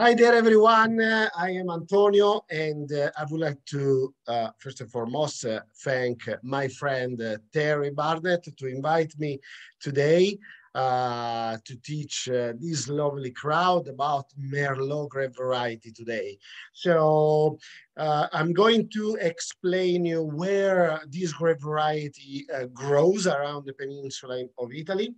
Hi there, everyone. Uh, I am Antonio, and uh, I would like to, uh, first and foremost, uh, thank my friend uh, Terry Barnett to invite me today uh, to teach this lovely crowd about Merlot grape variety today. So I'm going to explain you where this grape variety grows around the peninsula of Italy.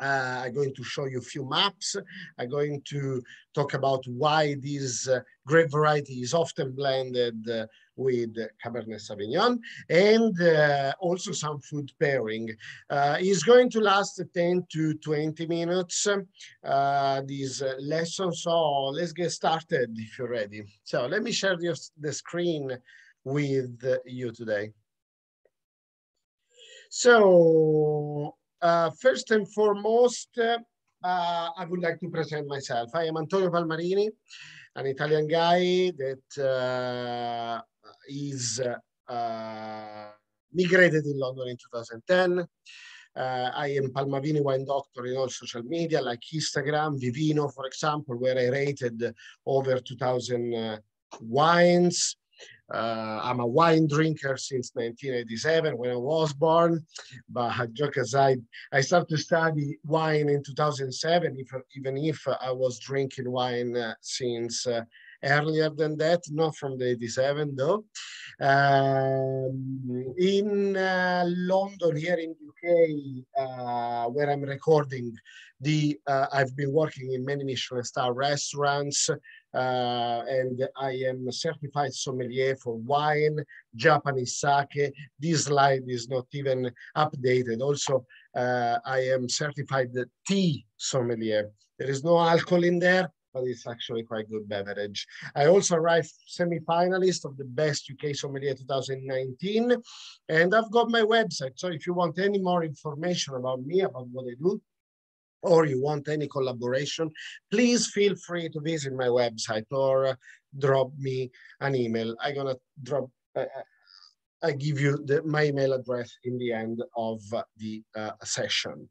Uh, I'm going to show you a few maps. I'm going to talk about why this uh, grape variety is often blended uh, with Cabernet Sauvignon and uh, also some food pairing. Uh, it's going to last 10 to 20 minutes, uh, this lesson. So let's get started if you're ready. So let me share the screen with you today. So uh, first and foremost, uh, I would like to present myself. I am Antonio Palmarini, an Italian guy that uh, is uh, migrated in London in 2010. Uh, I am Palmarini wine doctor in all social media like Instagram, Vivino, for example, where I rated over 2000 uh, wines. Uh, I'm a wine drinker since 1987 when I was born, but joke aside, I started to study wine in 2007, if, even if I was drinking wine uh, since uh, earlier than that, not from the 87 though. Um, in uh, London, here in UK, uh, where I'm recording, the uh, I've been working in many Michelin star restaurants, uh, and I am certified sommelier for wine, Japanese sake. This slide is not even updated. Also, uh, I am certified the tea sommelier. There is no alcohol in there, but it's actually quite good beverage. I also arrived semi-finalist of the Best UK Sommelier 2019, and I've got my website. So if you want any more information about me, about what I do, or you want any collaboration, please feel free to visit my website or uh, drop me an email. I'm gonna drop, uh, I give you the, my email address in the end of the uh, session.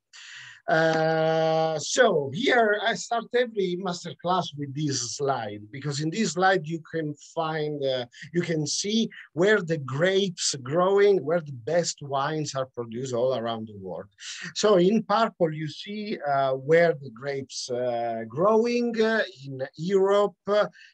Uh, so here I start every masterclass with this slide because in this slide you can find, uh, you can see where the grapes growing, where the best wines are produced all around the world. So in purple you see uh, where the grapes uh, growing in Europe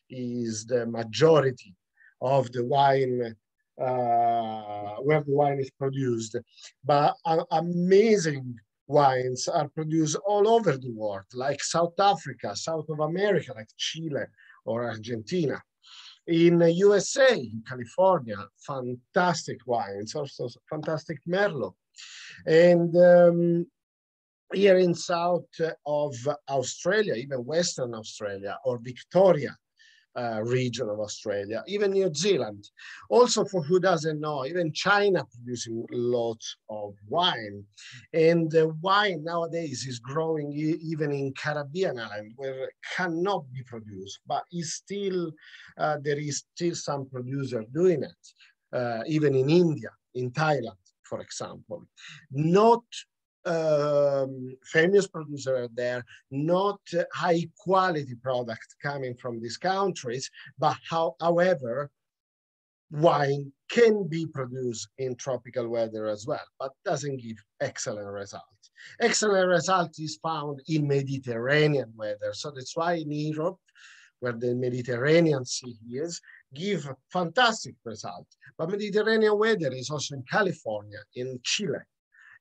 is the majority of the wine uh, where the wine is produced. But uh, amazing wines are produced all over the world, like South Africa, South of America, like Chile or Argentina. In USA, in California, fantastic wines, also fantastic Merlot. And um, here in south of Australia, even Western Australia or Victoria, uh, region of Australia, even New Zealand. Also, for who doesn't know, even China producing lots of wine. And the wine nowadays is growing even in Caribbean island where it cannot be produced, but is still, uh, there is still some producer doing it, uh, even in India, in Thailand, for example. Not um, famous producer there, not high quality product coming from these countries, but how, however, wine can be produced in tropical weather as well, but doesn't give excellent results. Excellent result is found in Mediterranean weather. So that's why in Europe, where the Mediterranean Sea is, give fantastic results. But Mediterranean weather is also in California, in Chile,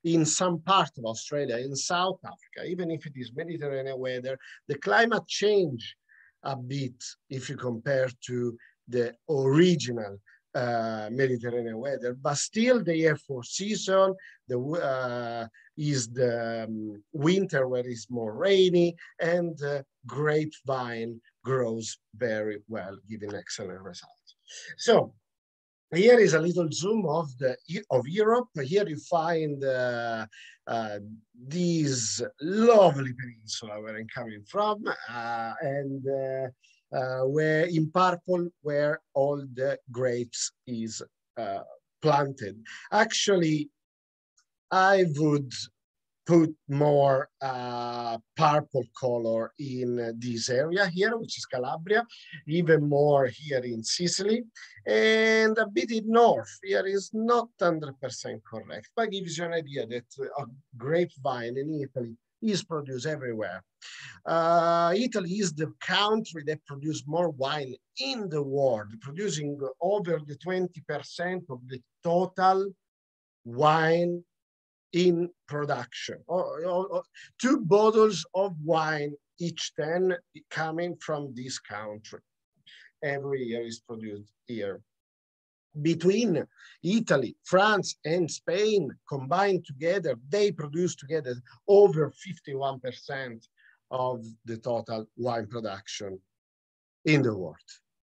in some part of Australia, in South Africa, even if it is Mediterranean weather, the climate change a bit if you compare to the original uh, Mediterranean weather, but still the year for season the, uh, is the um, winter where it's more rainy and uh, grapevine grows very well, giving excellent results. So here is a little zoom of the of Europe. Here you find uh, uh, these lovely peninsula where I'm coming from, uh, and uh, uh, where in purple where all the grapes is uh, planted. Actually, I would put more uh, purple color in this area here, which is Calabria, even more here in Sicily, and a bit in north. Here is not 100% correct, but gives you an idea that a grapevine in Italy is produced everywhere. Uh, Italy is the country that produces more wine in the world, producing over the 20% of the total wine in production. Or, or, or, two bottles of wine, each 10 coming from this country. Every year is produced here. Between Italy, France, and Spain combined together, they produce together over 51% of the total wine production in the world.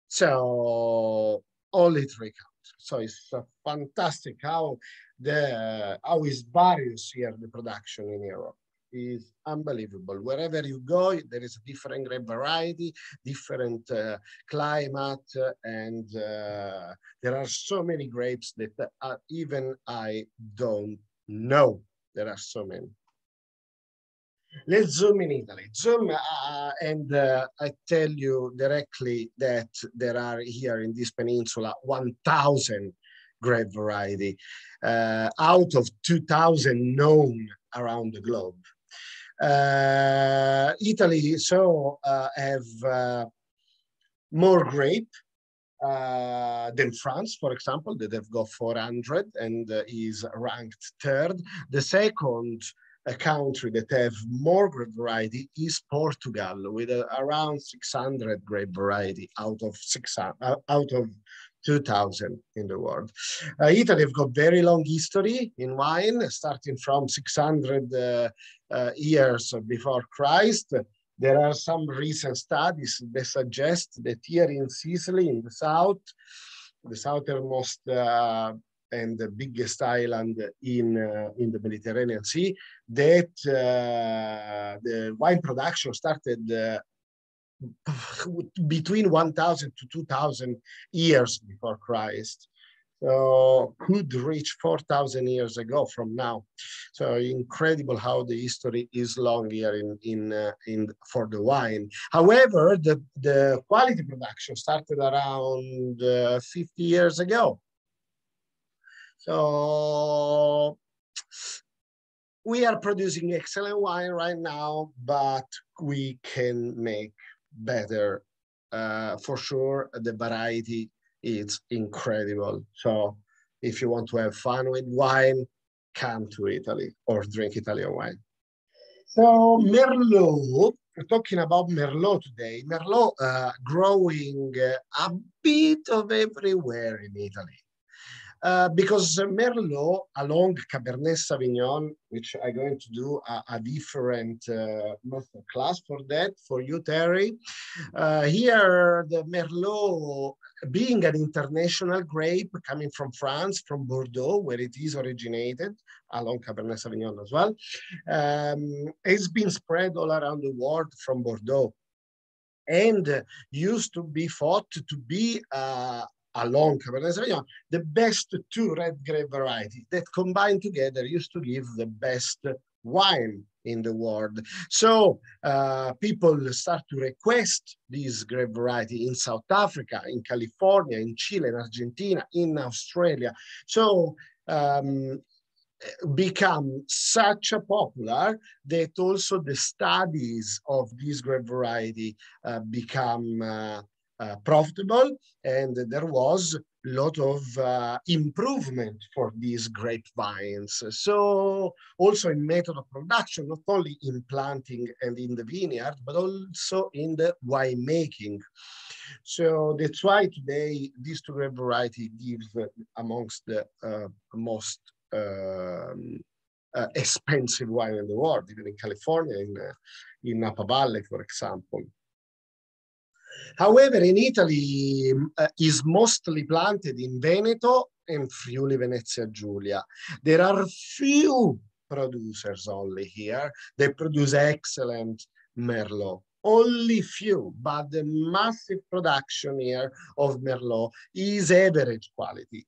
So only three countries. So it's fantastic how the how is various here the production in Europe is unbelievable. Wherever you go, there is a different grape variety, different uh, climate, and uh, there are so many grapes that uh, even I don't know. There are so many. Let's zoom in Italy. Zoom, uh, and uh, I tell you directly that there are here in this peninsula 1,000 grape variety uh, out of 2,000 known around the globe. Uh, Italy so uh, have uh, more grape uh, than France, for example, that have got 400 and uh, is ranked third. The second a country that have more grape variety is Portugal with uh, around 600 grape variety out of 600, uh, out of 2000 in the world. Uh, Italy have got very long history in wine, starting from 600 uh, uh, years before Christ. There are some recent studies that suggest that here in Sicily, in the south, the southernmost uh, and the biggest island in, uh, in the Mediterranean Sea, that uh, the wine production started uh, between 1000 to 2000 years before Christ. So could reach 4,000 years ago from now. So incredible how the history is long here in, in, uh, in for the wine. However, the, the quality production started around uh, 50 years ago. So we are producing excellent wine right now, but we can make better. Uh, for sure, the variety is incredible. So if you want to have fun with wine, come to Italy or drink Italian wine. So Merlot, we're talking about Merlot today. Merlot uh, growing uh, a bit of everywhere in Italy. Uh, because Merlot along Cabernet Sauvignon, which I'm going to do a, a different uh, class for that, for you, Terry. Uh, here, the Merlot, being an international grape coming from France, from Bordeaux, where it is originated, along Cabernet Sauvignon as well, um, it's been spread all around the world from Bordeaux and used to be thought to be uh, along Cabernet Sauvignon, the best two red grape varieties that combined together used to give the best wine in the world. So uh, people start to request this grape variety in South Africa, in California, in Chile, in Argentina, in Australia. So um, become such a popular that also the studies of this grape variety uh, become uh, profitable and there was a lot of uh, improvement for these grapevines. So also in method of production, not only in planting and in the vineyard, but also in the winemaking. So that's why today these two grape variety gives uh, amongst the uh, most um, uh, expensive wine in the world, even in California, in, uh, in Napa Valley, for example. However, in Italy uh, is mostly planted in Veneto and Friuli Venezia Giulia. There are few producers only here. They produce excellent Merlot. Only few, but the massive production here of Merlot is average quality.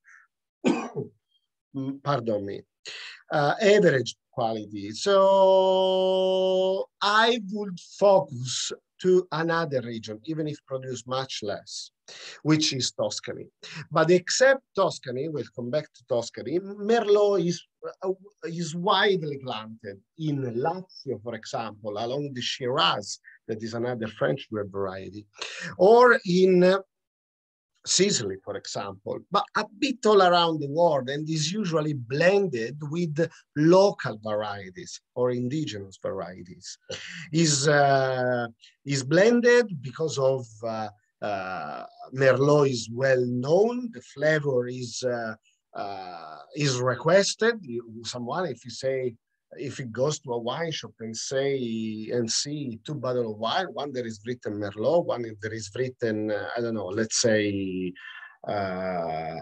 Mm, pardon me. Uh, average quality. So I would focus to another region, even if produced much less, which is Tuscany. But except Tuscany, we'll come back to Tuscany, Merlot is, uh, is widely planted in Lazio, for example, along the Shiraz, that is another French grape variety, or in uh, Sicily, for example, but a bit all around the world and is usually blended with local varieties or indigenous varieties. Is, uh, is blended because of uh, uh, Merlot is well known, the flavor is, uh, uh, is requested. Someone, if you say if it goes to a wine shop and say and see two bottles of wine, one that is written Merlot, one that is written, uh, I don't know, let's say uh,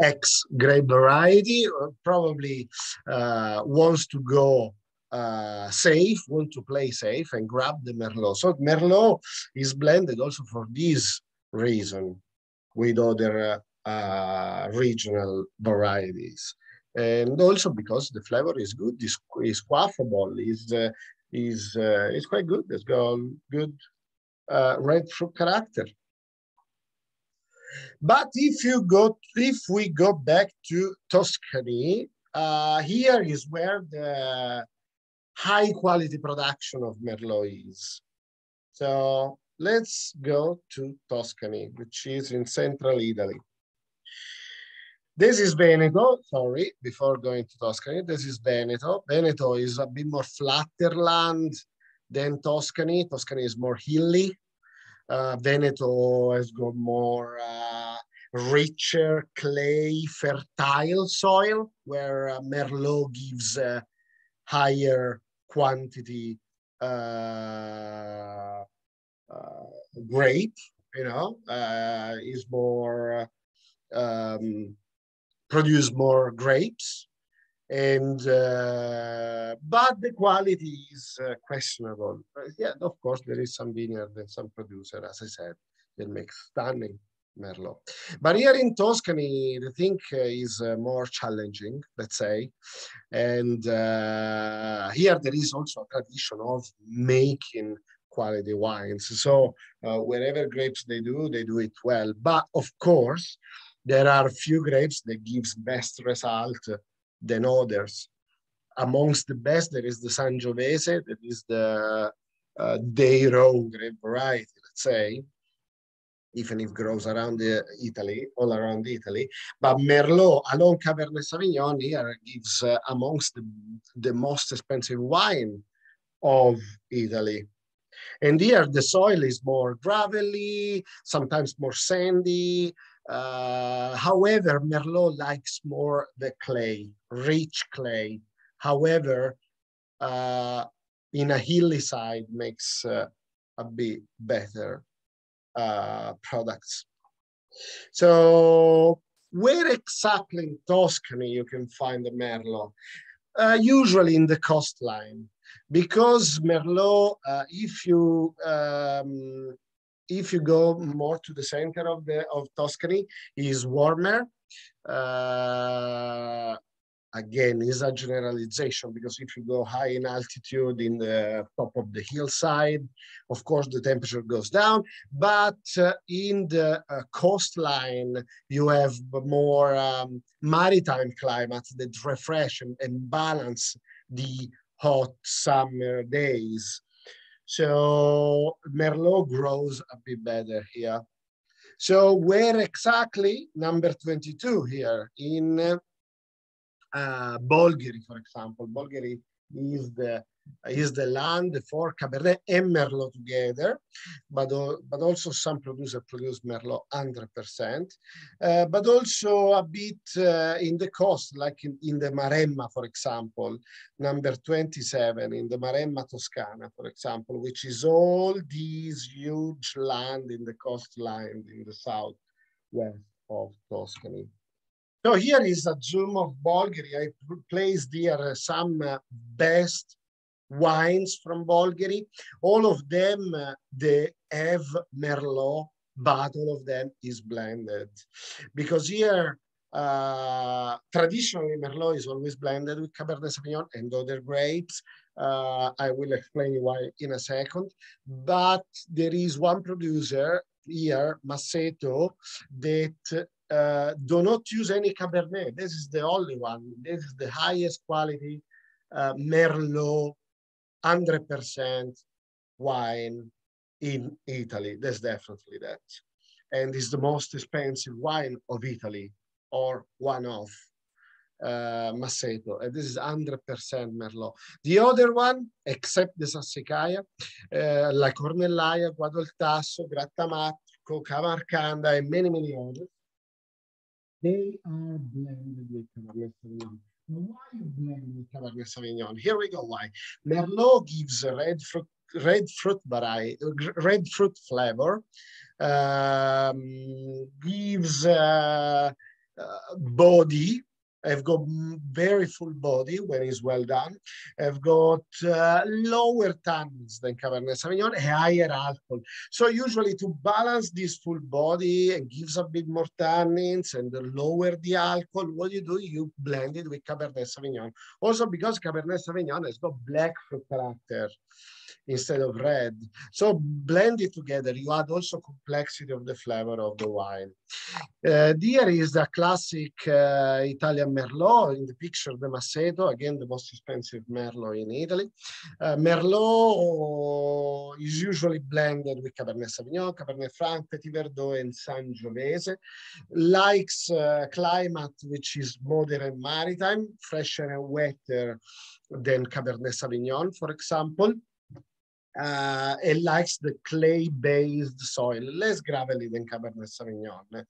X grape variety, probably uh, wants to go uh, safe, want to play safe and grab the Merlot. So Merlot is blended also for this reason with other uh, regional varieties and also because the flavor is good, is is quaffable, is uh, is uh, is quite good. It's got good uh, red fruit character. But if you go, if we go back to Tuscany, uh, here is where the high quality production of Merlot is. So let's go to Tuscany, which is in central Italy. This is Veneto, sorry, before going to Tuscany, this is Veneto. Veneto is a bit more flatter land than Tuscany. Tuscany is more hilly. Uh, Veneto has got more uh, richer clay, fertile soil, where uh, Merlot gives a higher quantity uh, uh, grape, you know, uh, is more um, produce more grapes and uh, but the quality is uh, questionable. Yeah, of course, there is some vineyard and some producer, as I said, that makes stunning Merlot. But here in Tuscany, the thing uh, is more challenging, let's say. And uh, here there is also a tradition of making quality wines. So uh, wherever grapes they do, they do it well. But of course, there are few grapes that gives best result than others. Amongst the best, there is the Sangiovese, that is the uh, Deiro grape variety, let's say, even if grows around the Italy, all around Italy. But Merlot, along Cabernet Sauvignon, here gives uh, amongst the, the most expensive wine of Italy. And here the soil is more gravelly, sometimes more sandy, uh, however, Merlot likes more the clay, rich clay. However, uh, in a hilly side makes uh, a bit better uh, products. So where exactly in Tuscany you can find the Merlot? Uh, usually in the coastline, because Merlot, uh, if you um, if you go more to the center of the of Tuscany, is warmer. Uh, again, is a generalization because if you go high in altitude in the top of the hillside, of course the temperature goes down. But uh, in the uh, coastline, you have more um, maritime climates that refresh and, and balance the hot summer days. So Merlot grows a bit better here. So where exactly? Number 22 here in uh, Bolgheri, for example. Bolgheri is the is the land for Cabernet and Merlot together, but, but also some producer produce Merlot 100%, uh, but also a bit uh, in the coast, like in, in, the Maremma, for example, number 27 in the Maremma Toscana, for example, which is all these huge land in the coastline in the south west of Tuscany. So here is a zoom of Bolgheri. I placed here some uh, best wines from Bolgheri. All of them, uh, they have Merlot, but all of them is blended. Because here, Uh, traditionally, Merlot is always blended with Cabernet Sauvignon and other grapes. Uh, I will explain why in a second. But there is one producer here, Masseto, that uh, do not use any Cabernet. This is the only one. This is the highest quality uh, Merlot, 100% wine in Italy. That's definitely that. And it's the most expensive wine of Italy or one of uh, Masseto. And this is 100% Merlot. The other one, except the Sassicaia, uh, La Ornellaia, Guadaltasso, Grattamacco, Camarcanda, and many, many others, they are blended with Cabernet Sauvignon. Why you with Cabernet Sauvignon? Here we go. Why? Merlot gives a red fruit, red fruit variety, red fruit flavor, um, gives uh, uh, body I've got very full body when it's well done. I've got uh, lower tannins than Cabernet Sauvignon, higher alcohol. So usually to balance this full body and gives a bit more tannins and lower the alcohol, what you do, you blend it with Cabernet Sauvignon. Also because Cabernet Sauvignon has got black fruit character instead of red. So blend it together. You add also complexity of the flavor of the wine. Uh, here is the classic uh, Italian Merlot in the picture, the Masseto, again, the most expensive Merlot in Italy. Uh, Merlot is usually blended with Cabernet Sauvignon, Cabernet Franc, Petit Verdot, and Sangiovese. Likes uh, climate, which is moderate maritime, fresher and wetter than Cabernet Sauvignon, for example uh, it likes the clay-based soil, less gravelly than Cabernet Sauvignon.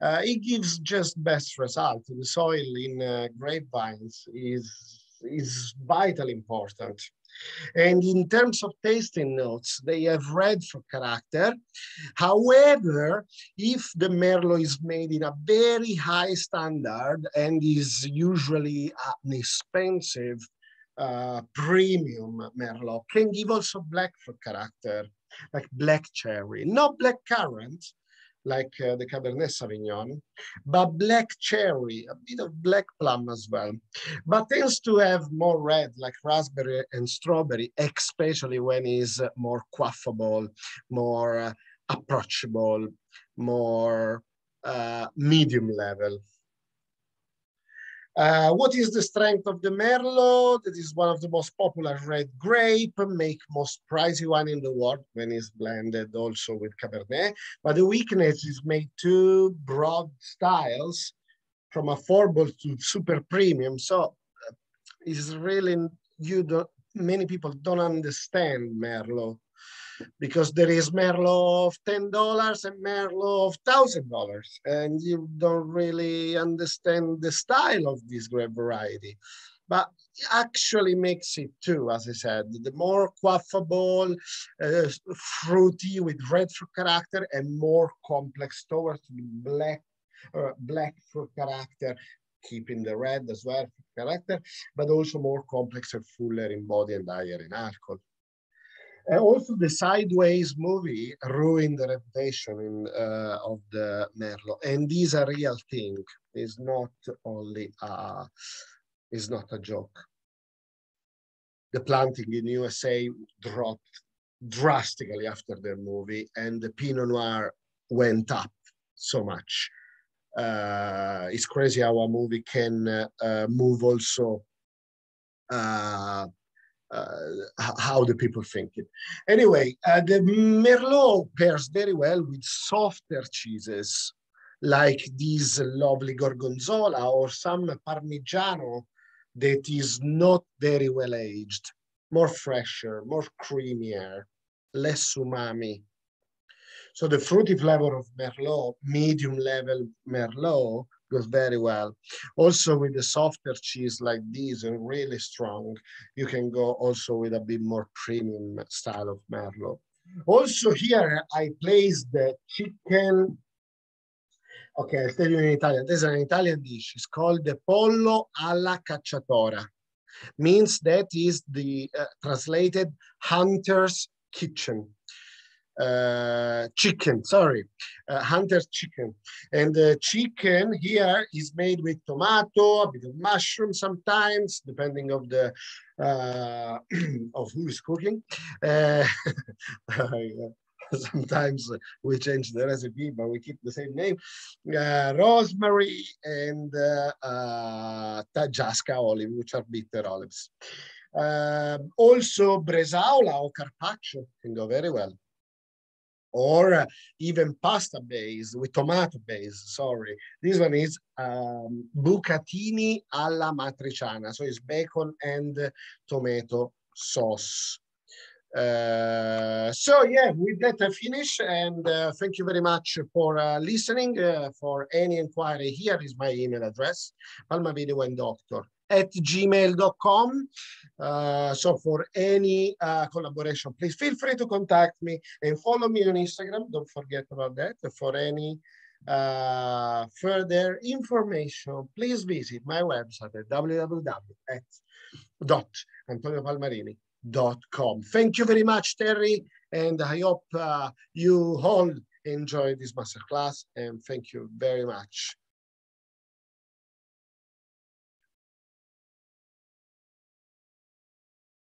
Uh, it gives just best result. The soil in uh, grapevines is, is vitally important. And in terms of tasting notes, they have red fruit character. However, if the Merlot is made in a very high standard and is usually an expensive uh, premium Merlot can give also black fruit character, like black cherry, not black currant, like uh, the Cabernet Sauvignon, but black cherry, a bit of black plum as well. But tends to have more red, like raspberry and strawberry, especially when it's more quaffable, more uh, approachable, more uh, medium level. Uh, what is the strength of the Merlot? That is one of the most popular red grape, make most pricey wine in the world when it's blended also with Cabernet. But the weakness is made two broad styles from affordable to super premium. So uh, it's really, you don't, many people don't understand Merlot because there is Merlot of $10 and Merlot of $1,000 and you don't really understand the style of this grape variety. But actually makes it too, as I said, the more quaffable, uh, fruity with red fruit character and more complex towards black, uh, black fruit character keeping the red as well character, but also more complex and fuller in body and higher in alcohol. And also, the Sideways movie ruined the reputation in, uh, of the Merlot, and this is a real thing. It's not only a, it's not a joke. The planting in USA dropped drastically after the movie, and the Pinot Noir went up so much. Uh, it's crazy how a movie can uh, move also uh, how the people think it. Anyway, uh, the Merlot pairs very well with softer cheeses like this lovely Gorgonzola or some Parmigiano that is not very well aged, more fresher, more creamier, less umami. So the fruity flavor of Merlot, medium level Merlot, goes very well. Also with the softer cheese like these and really strong, you can go also with a bit more premium style of Merlot. Also here, I placed the chicken. Okay, I'll tell you in Italian. This is an Italian dish. It's called the pollo alla cacciatora. Means that is the uh, translated hunter's kitchen. Uh, chicken, sorry, uh, hunter's chicken. And the chicken here is made with tomato, a bit of mushroom sometimes, depending of the uh, of who is cooking. Uh, sometimes we change the recipe, but we keep the same name. Uh, rosemary and uh, uh, Taggiasca olive, which are bitter olives. Um, also, bresaola or carpaccio can go very well or uh, even pasta base with tomato base, sorry. This one is um, bucatini alla matriciana. So it's bacon and tomato sauce. Uh, so yeah, with that I finish and uh, thank you very much for uh, listening. Uh, for any inquiry, here is my email address, palmavideo and doctor at gmail.com. Uh, so for any uh, collaboration, please feel free to contact me and follow me on Instagram. Don't forget about that. For any uh, further information, please visit my website at www.antoniopalmarini.com. Thank you very much, Terry, and I hope uh, you all enjoyed this masterclass and thank you very much.